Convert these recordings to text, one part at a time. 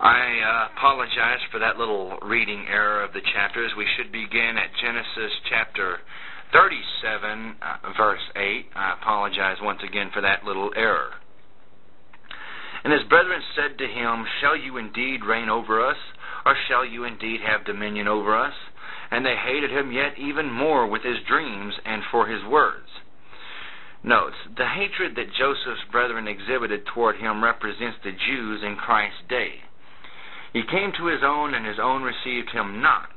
I uh, apologize for that little reading error of the chapters. We should begin at Genesis chapter 37, uh, verse 8. I apologize once again for that little error. And his brethren said to him, Shall you indeed reign over us, or shall you indeed have dominion over us? And they hated him yet even more with his dreams and for his words. Notes, the hatred that Joseph's brethren exhibited toward him represents the Jews in Christ's day. He came to his own, and his own received him not.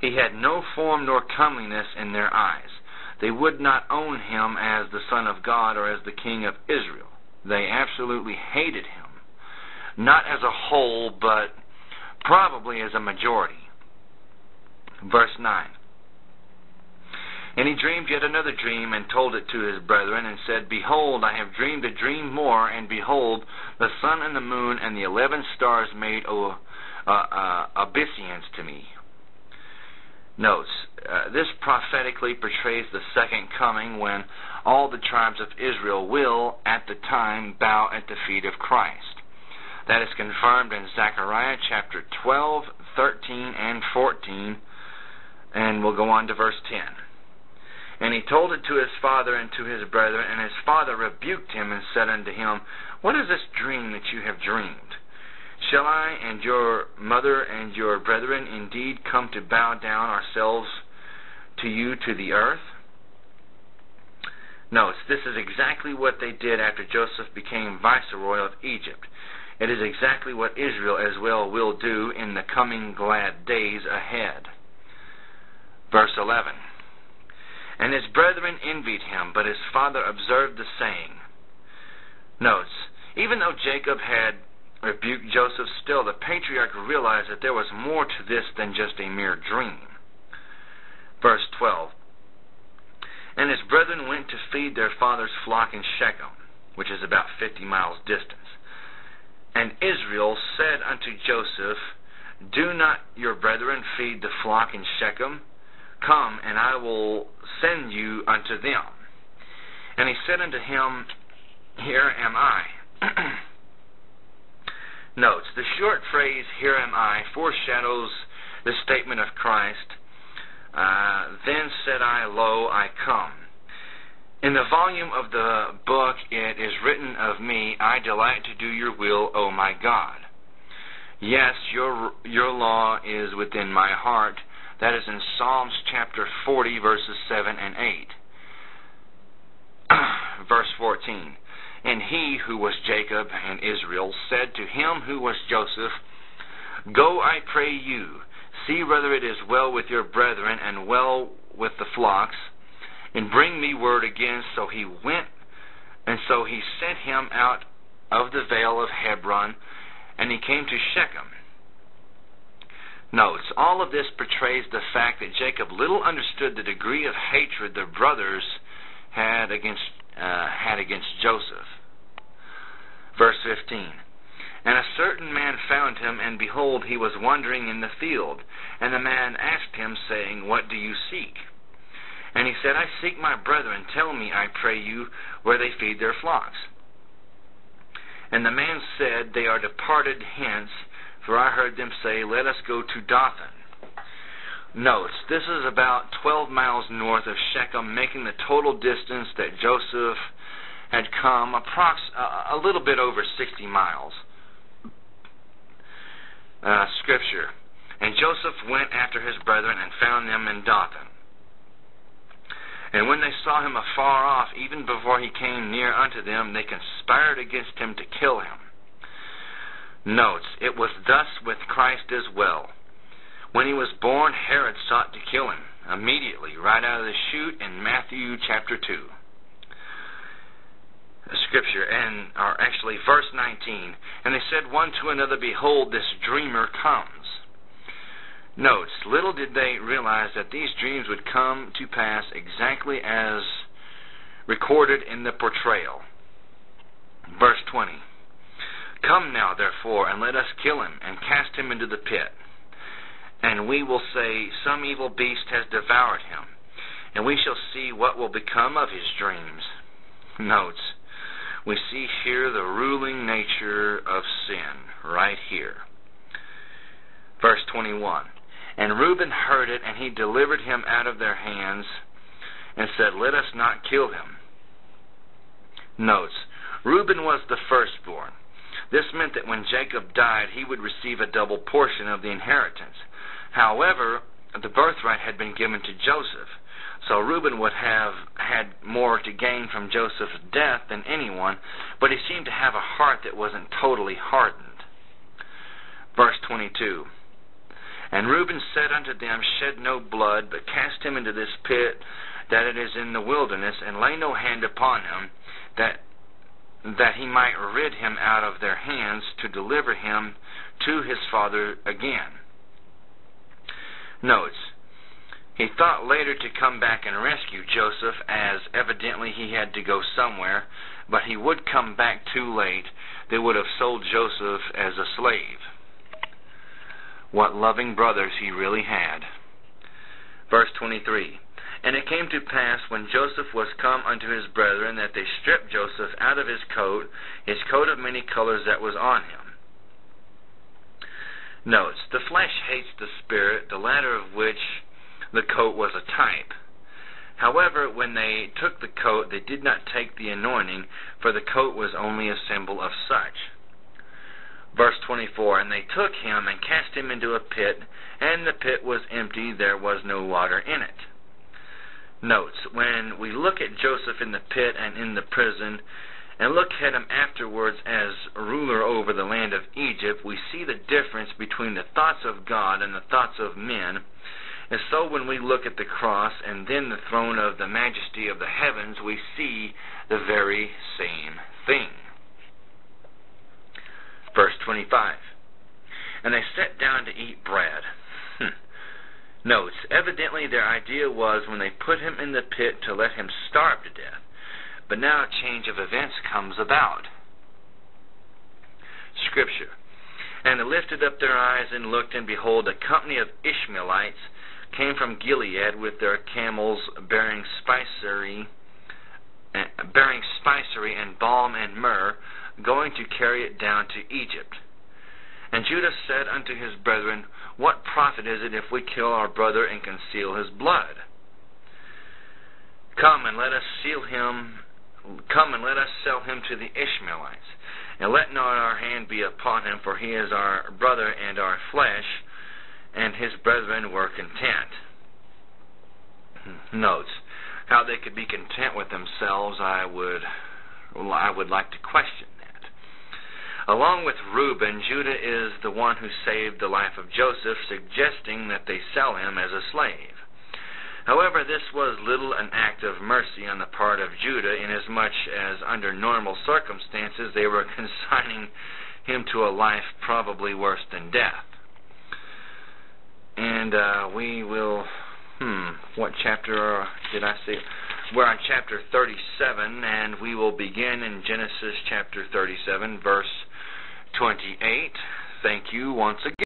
He had no form nor comeliness in their eyes. They would not own him as the Son of God or as the King of Israel. They absolutely hated him. Not as a whole, but probably as a majority. Verse 9. And he dreamed yet another dream, and told it to his brethren, and said, Behold, I have dreamed a dream more, and behold, the sun and the moon and the eleven stars made o, uh, uh, obeisance to me. Notes, uh, this prophetically portrays the second coming when all the tribes of Israel will, at the time, bow at the feet of Christ. That is confirmed in Zechariah chapter 12, 13, and 14, and we'll go on to verse 10. And he told it to his father and to his brethren, and his father rebuked him and said unto him, What is this dream that you have dreamed? Shall I and your mother and your brethren indeed come to bow down ourselves to you to the earth? Notice, this is exactly what they did after Joseph became viceroy of Egypt. It is exactly what Israel as well will do in the coming glad days ahead. Verse 11. And his brethren envied him, but his father observed the saying. Notes, even though Jacob had rebuked Joseph, still the patriarch realized that there was more to this than just a mere dream. Verse 12 And his brethren went to feed their father's flock in Shechem, which is about fifty miles distant. And Israel said unto Joseph, Do not your brethren feed the flock in Shechem? Come, and I will send you unto them. And he said unto him, Here am I. Notes, the short phrase, Here am I, foreshadows the statement of Christ, uh, Then said I, Lo, I come. In the volume of the book it is written of me, I delight to do your will, O my God. Yes, your your law is within my heart. That is in Psalms chapter 40, verses 7 and 8. Verse 14. And he who was Jacob and Israel said to him who was Joseph, Go, I pray you, see whether it is well with your brethren and well with the flocks, and bring me word again. So he went, and so he sent him out of the vale of Hebron, and he came to Shechem notes. All of this portrays the fact that Jacob little understood the degree of hatred the brothers had against uh, had against Joseph. Verse 15. And a certain man found him, and behold, he was wandering in the field. And the man asked him, saying, What do you seek? And he said, I seek my brethren. Tell me, I pray you, where they feed their flocks. And the man said, They are departed hence for I heard them say, Let us go to Dothan. Notes, this is about 12 miles north of Shechem, making the total distance that Joseph had come approx- uh, a little bit over 60 miles. Uh, scripture. And Joseph went after his brethren and found them in Dothan. And when they saw him afar off, even before he came near unto them, they conspired against him to kill him notes, It was thus with Christ as well. When he was born, Herod sought to kill him immediately, right out of the chute in Matthew chapter 2. The scripture, and or actually verse 19. And they said one to another, Behold, this dreamer comes. Notes, little did they realize that these dreams would come to pass exactly as recorded in the portrayal. Verse 20. Come now, therefore, and let us kill him, and cast him into the pit. And we will say, Some evil beast has devoured him, and we shall see what will become of his dreams. Notes We see here the ruling nature of sin, right here. Verse 21. And Reuben heard it, and he delivered him out of their hands, and said, Let us not kill him. Notes, Reuben was the firstborn. This meant that when Jacob died, he would receive a double portion of the inheritance. However, the birthright had been given to Joseph. So Reuben would have had more to gain from Joseph's death than anyone, but he seemed to have a heart that wasn't totally hardened. Verse 22 And Reuben said unto them, Shed no blood, but cast him into this pit that it is in the wilderness, and lay no hand upon him, that that he might rid him out of their hands to deliver him to his father again. Notes he thought later to come back and rescue Joseph, as evidently he had to go somewhere, but he would come back too late. They would have sold Joseph as a slave. What loving brothers he really had. Verse 23 And it came to pass, when Joseph was come unto his brethren, that they stripped Joseph out of his coat, his coat of many colors that was on him. Notes The flesh hates the spirit, the latter of which the coat was a type. However, when they took the coat, they did not take the anointing, for the coat was only a symbol of such. Verse 24 And they took him and cast him into a pit, and the pit was empty, there was no water in it. Notes When we look at Joseph in the pit and in the prison, and look at him afterwards as ruler over the land of Egypt, we see the difference between the thoughts of God and the thoughts of men and so when we look at the cross and then the throne of the majesty of the heavens, we see the very same thing. Verse 25. And they sat down to eat bread. Notes, evidently their idea was when they put him in the pit to let him starve to death. But now a change of events comes about. Scripture. And they lifted up their eyes and looked, and behold, a company of Ishmaelites came from Gilead with their camels bearing spicery, eh, bearing spicery and balm and myrrh, going to carry it down to Egypt. And Judah said unto his brethren, What profit is it if we kill our brother and conceal his blood? Come and let us seal him. Come and let us sell him to the Ishmaelites, and let not our hand be upon him, for he is our brother and our flesh and his brethren were content. Hmm, notes how they could be content with themselves. I would, I would like to question. Along with Reuben, Judah is the one who saved the life of Joseph, suggesting that they sell him as a slave. However, this was little an act of mercy on the part of Judah, inasmuch as under normal circumstances they were consigning him to a life probably worse than death and uh, we will. Hmm, what chapter did I say? We're on chapter 37, and we will begin in Genesis chapter 37, verse 28. Thank you once again.